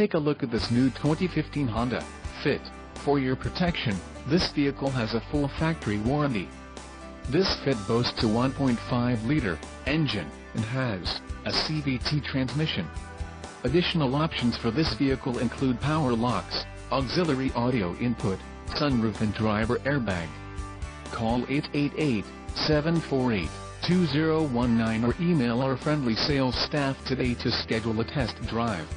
Take a look at this new 2015 Honda Fit. For your protection, this vehicle has a full factory warranty. This Fit boasts a 1.5-liter engine and has a CVT transmission. Additional options for this vehicle include power locks, auxiliary audio input, sunroof and driver airbag. Call 888-748-2019 or email our friendly sales staff today to schedule a test drive.